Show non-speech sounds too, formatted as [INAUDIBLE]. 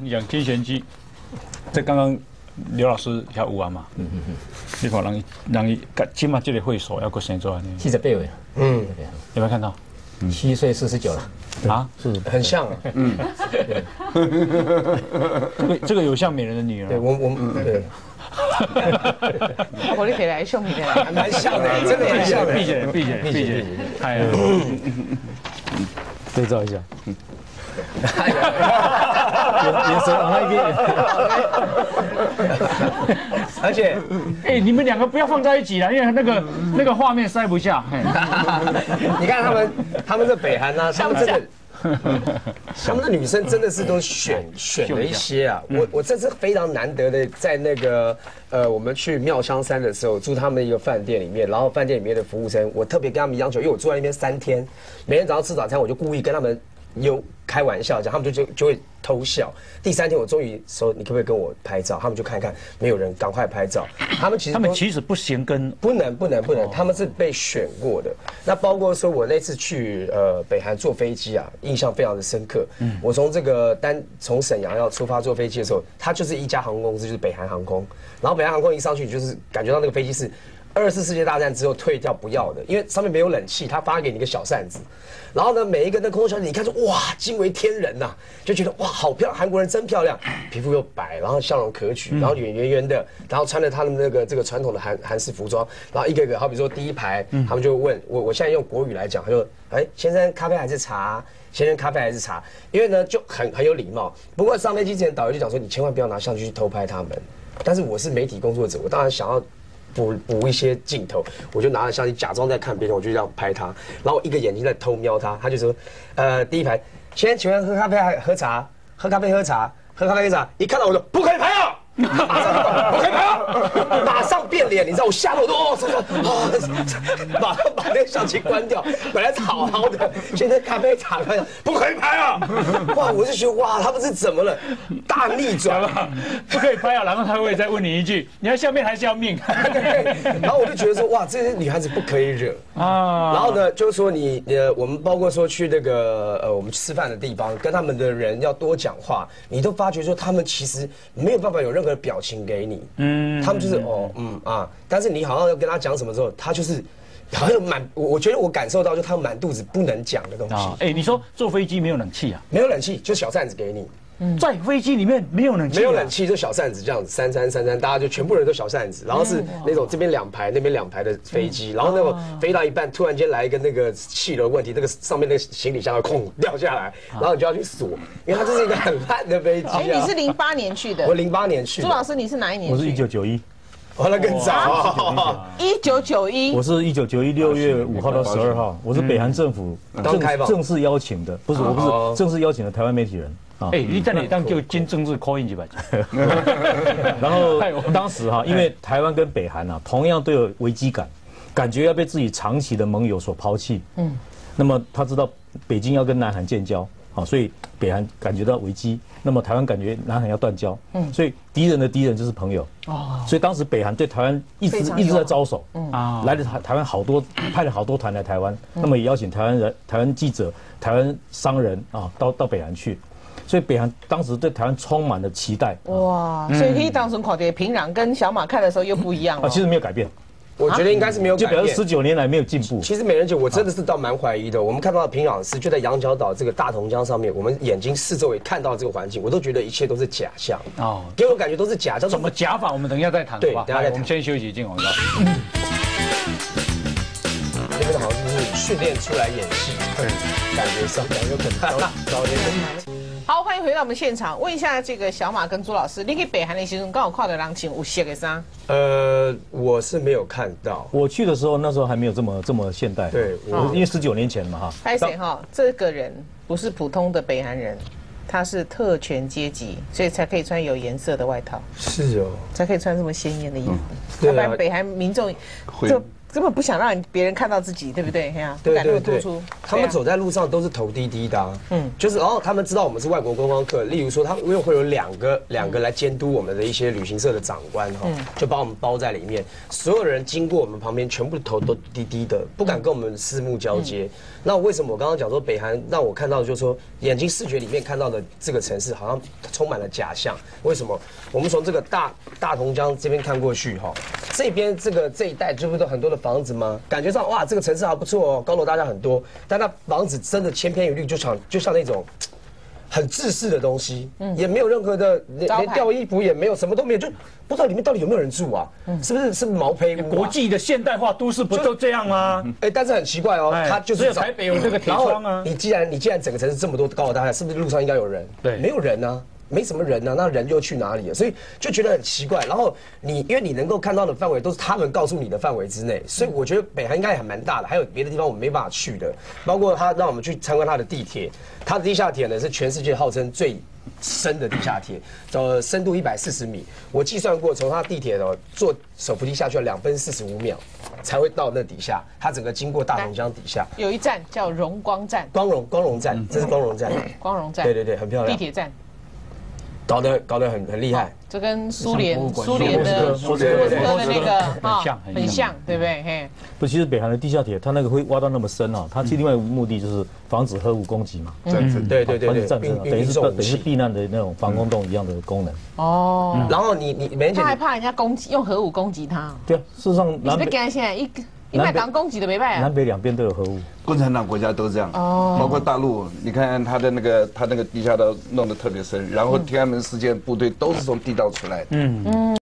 你讲天旋机，这刚刚刘老师遐有啊嘛，嗯嗯嗯，你看人人伊起码这个会所要过生做安尼，七十八位，嗯，有没有看到？七岁四十九了，啊，是。很像啊。[LAUGHS] 这个这个有像美人的女儿对，我，我我对，[LAUGHS] 我你可以来送你的来。[LAUGHS] 蛮像的，真的蛮像的。闭着闭着闭着，哎呀，对照一下，眼眼神往那一边，而且哎，你们两个不要放在一起了，因为那个那个画面塞不下。[LAUGHS] 你看他们，他们的北韩呢，他们真的。[LAUGHS] 他们的女生真的是都选选了一些啊，我我这次非常难得的在那个呃，我们去妙香山的时候住他们一个饭店里面，然后饭店里面的服务生，我特别跟他们要求，因为我住在那边三天，每天早上吃早餐，我就故意跟他们有开玩笑讲，他们就就就会偷笑。第三天我终于说，你可不可以跟我拍照？他们就看看，没有人，赶快拍照。他们其实他们其实不行跟不能不能不能，他们是被选过的。那包括说我那次去呃北韩坐飞机啊，印象非常的深刻。嗯我从这个单从沈阳要出发坐飞机的时候，它就是一家航空公司，就是北韩航空。然后北韩航空一上去，就是感觉到那个飞机是二次世界大战之后退掉不要的，因为上面没有冷气，他发给你一个小扇子。然后呢，每一个那空中小姐，你看说哇，惊为天人呐、就觉得哇，好漂亮，韩国人真漂亮，皮肤又白，然后笑容可掬，然后脸圆圆的，然后穿着他们那个这个传统的韩韩式服装，然后一个一个，好比说第一排，他们就问我，我现在用国语来讲，他就，哎，先生咖啡还是茶？先生咖啡还是茶？因为呢就很很有礼貌。不过上飞机之前，导游就讲说，你千万不要拿相机去偷拍他们。但是我是媒体工作者，我当然想要补补一些镜头，我就拿着相机假装在看别人，我就这样拍他，然后一个眼睛在偷瞄他，他就说，呃，第一排，先请问喝咖啡还喝茶？喝咖啡喝茶？喝咖啡喝茶？一看到我就不可以拍啊！马上不可以拍啊！马上变脸，你知道我吓得我都哦，什么啊？马上把那个相机关掉。本来是好好的，现在咖啡茶开，不可以拍啊！哇，我就觉得哇，他们是怎么了？大逆转了。不可以拍啊，然后他会再问你一句：你要下面还是要命？然后我就觉得说，哇，这些女孩子不可以惹。啊，然后呢，就是说你呃，我们包括说去那个呃，我们吃饭的地方，跟他们的人要多讲话，你都发觉说他们其实没有办法有任何表情给你，嗯，他们就是哦嗯啊，但是你好像要跟他讲什么时候，他就是 [LAUGHS] 好像满，我我觉得我感受到就他满肚子不能讲的东西，啊，哎，你说坐飞机没有冷气啊？没有冷气，就小扇子给你，嗯。在飞机里面没有冷气，没有冷，气就小扇子这样子，三三三三，大家就全部人都小扇子，然后是那种这边两排那边两排的飞机，然后那种飞到一半，突然间来一个那个气流问题，那个上面那个行李箱要空掉下来，然后你就要去锁，因为它这是一个很烂的飞机哎，你啊是。零八年去的。我，零八年去的，朱老师你是哪一年我是去？一九九一，完了更早，[LAUGHS] 一九九一。我。是一九九一六月五号到十二号，我是北韩政府正正式邀请的，不是我不哦。是正式邀请的台湾媒体人。啊。哎，你在哪当就金政治 call in 几百 [LAUGHS] 然后 [LAUGHS] 当时哈，因为台湾跟北韩啊，同样都有危机感，感觉要被自己长期的盟友所抛弃。嗯，那么他知道北京要跟南韩建交，好，所以北韩感觉到危机，那么台湾感觉南韩要断交，嗯，所以敌人的敌人就是朋友。哦，所以当时北韩对台湾一直一直在招手，啊。来了台台湾好多派了好多团来台湾，那么也邀请台湾人、台湾记者、台湾商人啊到到北韩去，所以北韩当时对台湾充满了期待。哇，所以可以当成看的平壤跟小马看的时候又不一样啊，了。其实没有改变，我觉得应该是没有改变就表示十。九年来没有进步。其实美人姐，我真的是倒蛮怀疑的。我们看到的平壤市就在羊角岛这个大同江上面，我们眼睛四周也看到这个环境，我都觉得一切都是假象，哦。给我感觉都是假，象怎做么假法？我们等一下再谈？对等一下再谈来我们先休息，进广告。那边好像就是训练出来演戏，感觉上感觉很早早年的。[LAUGHS] 好，欢迎回到我们现场。问一下这个小马跟朱老师，你去北韩的时候刚好看到人穿有色的衫，呃，我是没有看到，我去的时候，那时候还没有这么这么现代。对我因为十九年前嘛哈。拍谁哈？这个人不是普通的北韩人，他是特权阶级，所以才可以穿有颜色的外套，是哦，才可以穿这么鲜艳的衣服。对啊要不然北韩民众就根本不想让别人看到自己，对不对？嘿呀，不对敢那么对对突出。，他们走在路上都是头低低的、啊，嗯，就是然后他们知道我们是外国观光客，例如说他们因为会有两个两个来监督我们的一些旅行社的长官哈，就把我们包在里面，所有人经过我们旁边，全部头都低低的，不敢跟我们四目交接。那为什么我刚刚讲说北韩让我看到就是说眼睛视觉里面看到的这个城市好像充满了假象？为什么？我们从这个大大同江这边看过去哈，这边这个这一带这不都很多的房子吗？感觉上哇，这个城市还不错哦，高楼大厦很多，但那房子真的千篇一律，就像就像那种。很自私的东西，也没有任何的连连吊衣服也没有，什么都没有，就不知道里面到底有没有人住啊？是不是是毛坯屋啊？国际的现代化都市不都这样吗？哎，但是很奇怪哦，哎它就是找只有台北有这个铁窗啊你既然你既然整个城市这么多高楼大厦，是不是路上应该有人？对没有人呢、没什么人呢、那人又去哪里了？所以就觉得很奇怪。然后你因为你能够看到的范围都是他们告诉你的范围之内，所以我觉得北韩应该也还蛮大的，还有别的地方我们没办法去的，包括他让我们去参观他的地铁，他的地下铁呢是全世界号称最。深的地下铁，呃，深度一百四十米。我计算过，从它地铁的坐手扶梯下去要两分四十五秒，才会到那底下。它整个经过大同江底下，有一站叫荣光站，光荣光荣站，这是光荣站。光荣站，对对对，很漂亮。地铁站，搞得搞得很很厉害。这跟苏联苏联的苏联莫斯科的那个很像很像，对不对？嘿，不，其实北韩的地下铁，它那个会挖到那么深啊，它其实另外一个目的就是防止核武攻击嘛，对对对对对，防止战争啊，等于是等于是。避难的那种防空洞一样的功能。哦，然后你你梅姐他，还怕人家攻击，用核武攻击他，对啊，事实上你是不是南北跟他现在一一南北麦港攻击的没办南，北两边都有核武。共产党国家都这样，哦。包括大陆，你看他的那个他那个地下道弄得特别深，然后天安门事件部队都是从地道出来的，